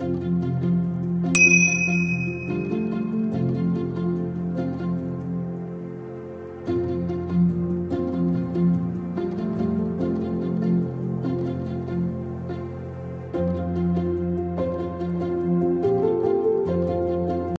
Música